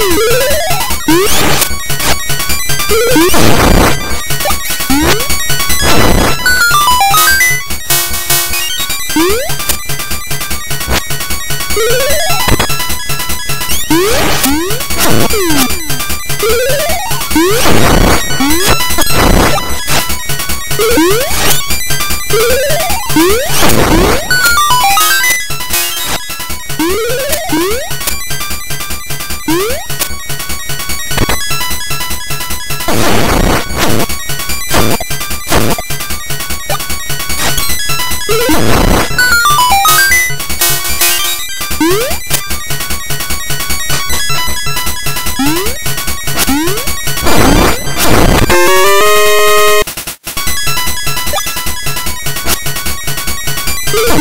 Woo!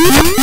Hmm?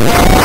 Yeah.